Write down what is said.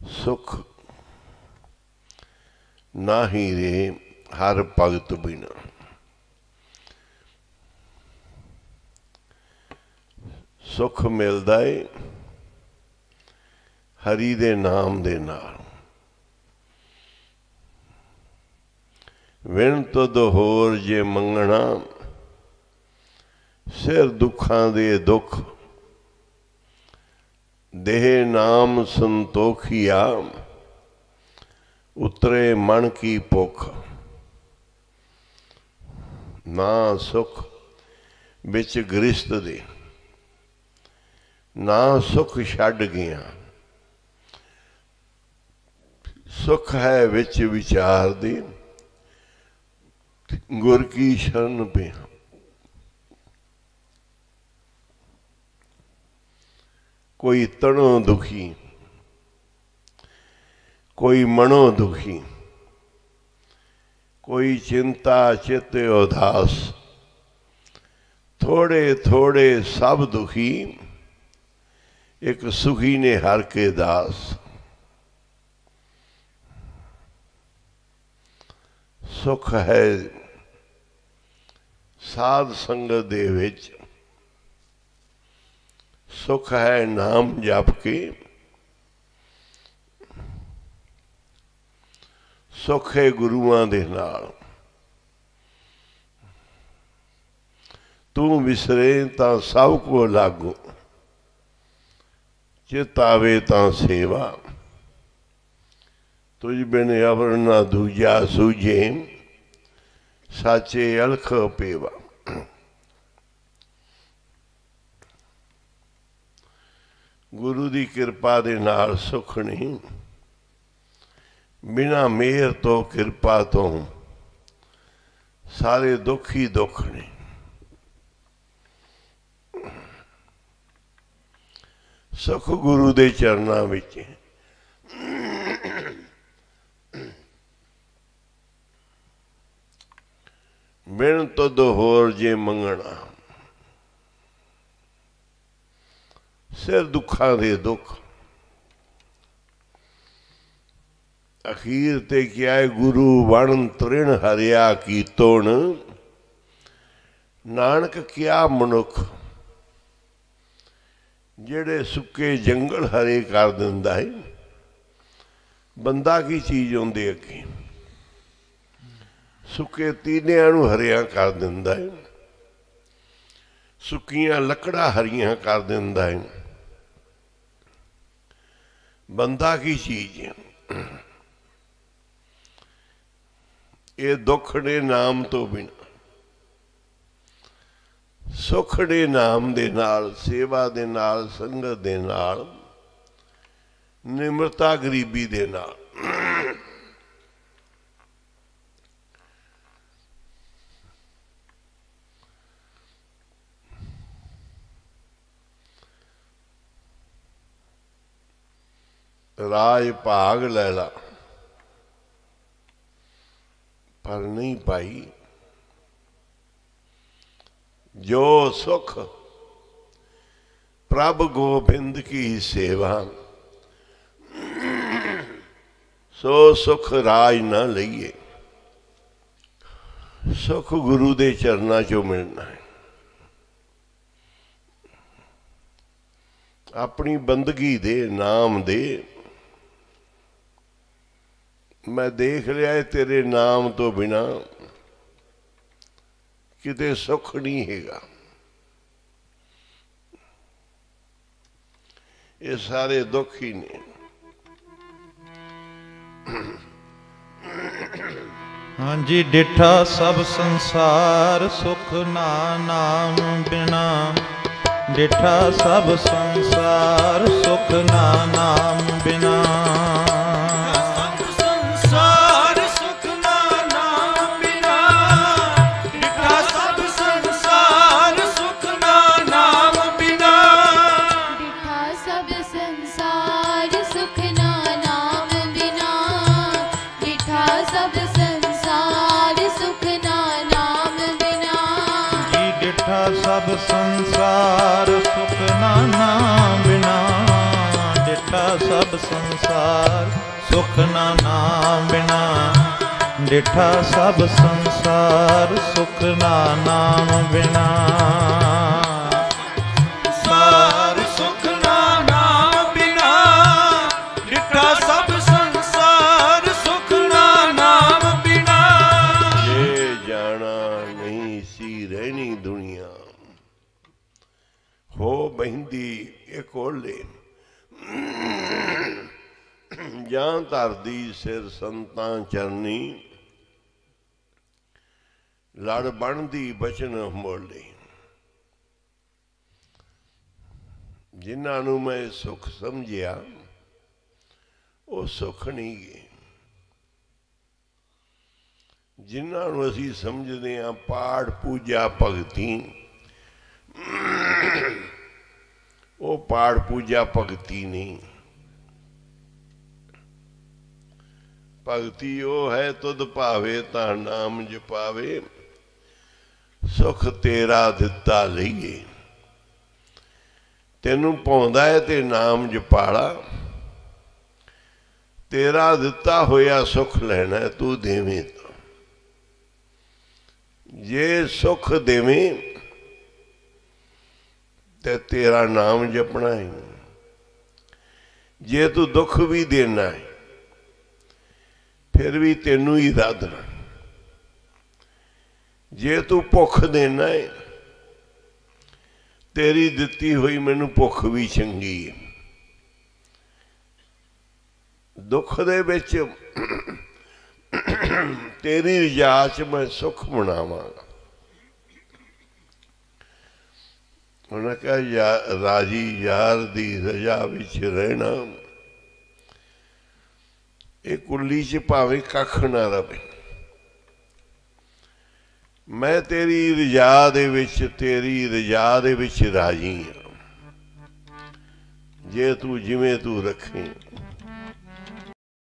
ਸੁਖ ਨਾਹੀ ਰੇ ਹਰ ਭਗਤ ਬਿਨਾ। ਸੁਖ ਮਿਲਦਾ ਏ ਹਰੀ ਦੇ ਨਾਮ ਦੇ ਨਾਲ। ਵਿਣ ਤੁਧ ਹੋਰ ਜੇ ਮੰਗਣਾ, ਸਿਰ ਦੁੱਖਾਂ ਦੇ ਦੁੱਖ ਦੇਹ ਨਾਮ ਸੰਤੋਖਿਆ, ਉਤਰੇ ਮਨ ਕੀ ਭੁੱਖ। ਨਾ ਸੁਖ ਵਿੱਚ ਗ੍ਰਸਤ ਦੇ, ਨਾ ਸੁਖ ਛੱਡ ਗਿਆ। ਸੁਖ ਹੈ ਵਿੱਚ ਵਿਚਾਰ ਦੇ, ਗੁਰ ਕੀ ਸ਼ਰਨ ਪਿਆ। ਕੋਈ ਤਣੋ ਦੁਖੀ, ਕੋਈ ਮਨੋ ਦੁਖੀ, ਕੋਈ ਚਿੰਤਾ ਚਿਤ ਉਦਾਸ, ਥੋੜੇ ਥੋੜੇ ਸਭ ਦੁਖੀ, ਇੱਕ ਸੁਖੀ ਨੇ ਹਰ ਕੇ ਦਾਸ। ਸੁਖ ਹੈ ਸਾਧ ਸੰਗਤ ਦੇ ਵਿੱਚ। ਸੁਖ ਹੈ ਨਾਮ ਜਪ ਕੇ? ਸੁਖ ਹੈ ਗੁਰੂਆਂ ਦੇ ਨਾਲ। ਤੂੰ ਵਿਸਰੇ ਤਾਂ ਸਭ ਕੋ ਲਾਗੂ ਚਿਤਾਵੇ ਤਾਂ ਸੇਵਾ। ਤੁਝ ਬਿਨ ਅਵਰ ਨਾ ਦੂਜਾ ਸੂਝੇ, ਸਾਚੇ ਅਲਖ ਪੇਵਾ। ਗੁਰੂ ਦੀ ਕਿਰਪਾ ਦੇ ਨਾਲ ਸੁਖ ਨਹੀਂ ਬਿਨਾ ਮਿਹਰ ਤੋਂ ਕਿਰਪਾ ਤੋਂ ਸਾਰੇ ਦੁੱਖ ਹੀ ਦੁੱਖ ਨੇ। ਸੁਖ ਗੁਰੂ ਦੇ ਚਰਨਾਂ ਵਿੱਚ ਬਿਨ ਤੁਧ ਹੋਰ ਜੇ ਮੰਗਣਾ। ਸਿਰ ਦੁੱਖਾਂ ਦੇ ਦੁੱਖ। ਅਖੀਰ ਤੇ ਕਿਹਾ ਹੈ, ਗੁਰੂ ਵਣ ਤ੍ਰਿਣ ਹਰਿਆ ਕੀ ਤੋਣ। ਨਾਨਕ ਕਿਆ ਮਨੁੱਖ, ਜਿਹੜੇ ਸੁੱਕੇ ਜੰਗਲ ਹਰੇ ਕਰ ਦਿੰਦਾ ਹੈ, ਬੰਦਾ ਕੀ ਚੀਜ਼ ਹੁੰਦੀ ਅੱਗੇ? ਸੁੱਕੇ ਤੀਨਿਆਂ ਨੂੰ ਹਰਿਆ ਕਰ ਦਿੰਦਾ ਹੈ, ਸੁੱਕੀਆਂ ਲੱਕੜਾਂ ਹਰੀਆਂ ਕਰ ਦਿੰਦਾ ਹੈ। ਬੰਦਾ ਕੀ ਚੀਜ਼ ਹੈ? ਇਹ ਦੁੱਖ ਦੇ ਨਾਮ ਤੋਂ ਬਿਨ, ਸੁਖ ਦੇ ਨਾਮ ਦੇ ਨਾਲ, ਸੇਵਾ ਦੇ ਨਾਲ, ਸੰਗਤ ਦੇ ਨਾਲ, ਨਿਮਰਤਾ ਗਰੀਬੀ ਦੇ ਨਾਲ ਰਾਜ ਭਾਗ ਲੈ ਲਾ। ਪਰ ਨਹੀਂ ਭਾਈ, ਜੋ ਸੁਖ ਪ੍ਰਭ ਗੋਬਿੰਦ ਕੀ ਸੇਵਾ, ਸੋ ਸੁਖ ਰਾਜ ਨਾ ਲਈਏ। ਸੁਖ ਗੁਰੂ ਦੇ ਚਰਨਾਂ ਚੋਂ ਮਿਲਣਾ ਹੈ। ਆਪਣੀ ਬੰਦਗੀ ਦੇ, ਨਾਮ ਦੇ ਮੈਂ ਦੇਖ ਲਿਆ ਹੈ ਤੇਰੇ ਨਾਮ ਤੋਂ ਬਿਨਾ। ਕਿਤੇ ਸੁੱਖ ਨਹੀਂ ਹੈਗਾ। ਇਹ ਸਾਰੇ ਦੁੱਖ ਹੀ ਨੇ। ਹਾਂਜੀ, ਡਿਠਾ ਸਭ ਸੰਸਾਰ ਸੁਖ ਨਾ ਨਾਮ ਬਿਨਾ। ਡਿਠਾ ਸਭ ਸੰਸਾਰ ਸੁਖ ਨਾ ਨਾਮ ਬਿਨਾ। ਸਭ ਸੰਸਾਰ ਸੁਖ ਨਾ ਨਾਮ ਬਿਨਾ ਡਿਠਾ ਸਭ ਸੰਸਾਰ ਸੁਖ ਨਾ ਨਾਮ ਬਿਨਾ ਡਿਠਾ ਸਭ ਸੰਸਾਰ ਸੁਖ ਨਾ ਨਾਮ ਬਿਨਾ ਇੱਕ ਓਲੇ ਜਾਂ ਧਰਦੀ ਸਿਰ ਸੰਤਾਂ ਚਰਨੀ। ਲੜ ਬਣਦੀ ਬਚਨ ਮੋਲੇ। ਜਿਨ੍ਹਾਂ ਨੂੰ ਮੈਂ ਸੁਖ ਸਮਝਿਆ, ਉਹ ਸੁਖ ਨਹੀਂ ਗਏ। ਜਿਨ੍ਹਾਂ ਨੂੰ ਅਸੀਂ ਸਮਝਦੇ ਹਾਂ ਪਾਠ ਪੂਜਾ ਭਗਤੀ ਉਹ ਪਾਠ ਪੂਜਾ ਭਗਤੀ ਨਹੀਂ। ਭਗਤੀ ਉਹ ਹੈ ਤੁਧ ਭਾਵੇ ਤਾਂ ਨਾਮ ਜਪਾਵੇ, ਸੁਖ ਤੇਰਾ ਦਿੱਤਾ ਲਈਏ। ਤੈਨੂੰ ਪਾਉਂਦਾ ਹੈ ਤੇ ਨਾਮ ਜਪਾਲਾ, ਤੇਰਾ ਦਿੱਤਾ ਹੋਇਆ ਸੁਖ ਲੈਣਾ ਤੂੰ ਦੇਵੇਂ ਜੇ ਸੁਖ ਦੇਵੇਂ ਤੇ ਤੇਰਾ ਨਾਮ ਜਪਣਾ ਹੈ ਜੇ ਤੂੰ ਦੁੱਖ ਵੀ ਦੇਣਾ ਹੈ ਫਿਰ ਵੀ ਤੈਨੂੰ ਹੀ ਰਾਧਣਾ ਜੇ ਤੂੰ ਭੁੱਖ ਦੇਣਾ ਹੈ ਤੇਰੀ ਦਿੱਤੀ ਹੋਈ ਮੈਨੂੰ ਭੁੱਖ ਵੀ ਚੰਗੀ ਹੈ ਦੁੱਖ ਦੇ ਵਿੱਚ ਤੇਰੀ ਰਜਾ ਚ ਮੈਂ ਸੁਖ ਮਨਾਵਾਂਗਾ ਉਹਨਾਂ ਕਹਾ ਯਾ ਰਾਜੀ ਯਾਰ ਦੀ ਰਜਾ ਵਿੱਚ ਰਹਿਣਾ। ਇਹ ਕੁੱਲੀ ਚ ਭਾਵੇਂ ਕੱਖ ਨਾ ਰਵੇ। ਮੈਂ ਤੇਰੀ ਰਜਾ ਦੇ ਵਿੱਚ, ਤੇਰੀ ਰਜਾ ਦੇ ਵਿੱਚ ਰਾਜੀ ਹਾਂ। ਜੇ ਤੂੰ ਜਿਵੇਂ ਤੂੰ ਰੱਖੇ।